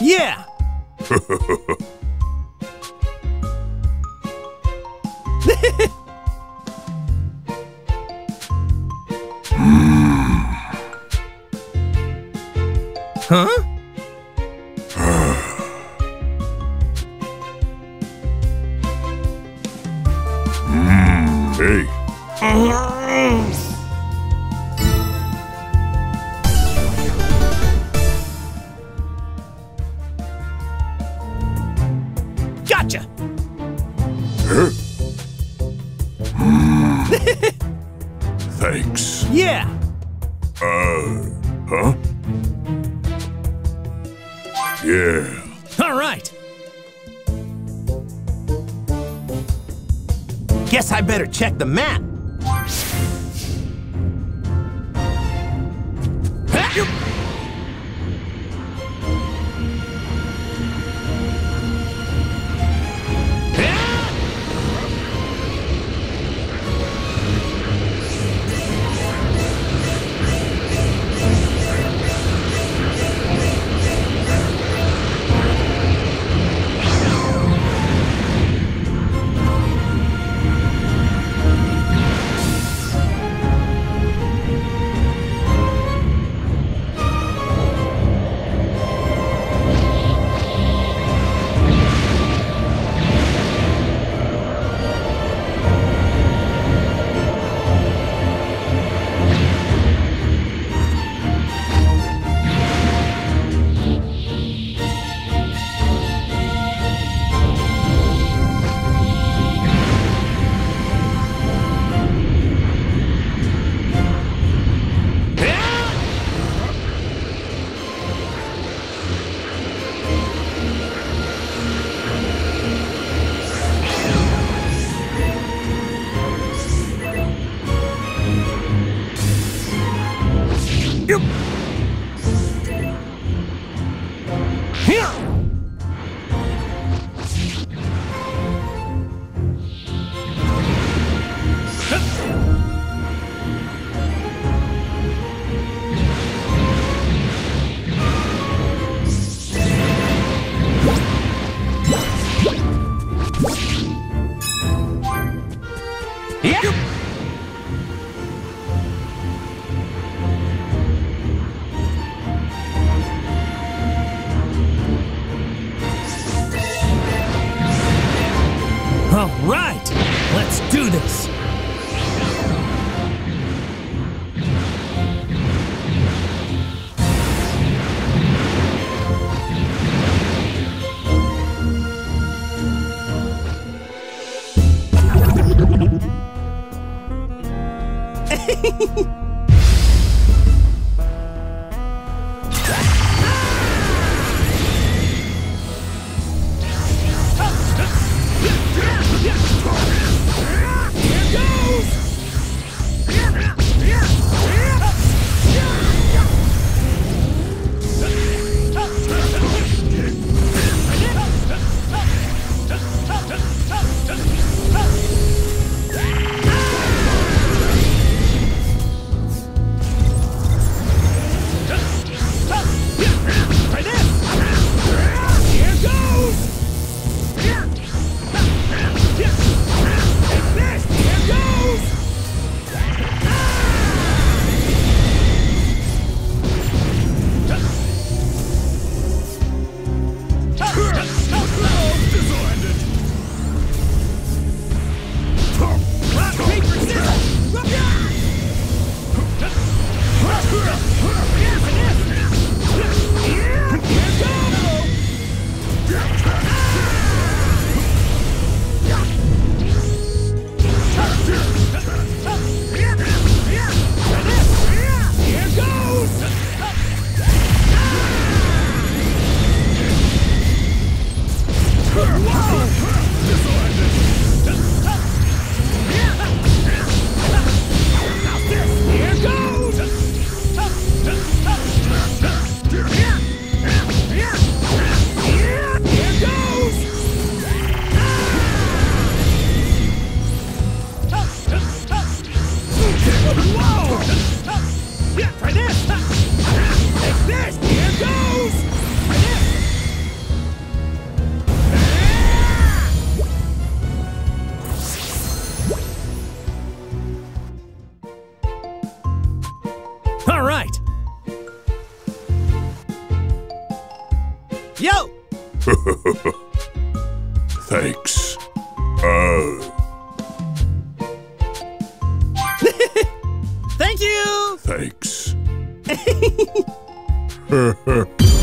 Yeah! huh? hey. thanks. Yeah! Uh, huh? Yeah. All right! Guess I better check the map. Yep. Hehehehe Thanks. Uh, Thank you! thanks.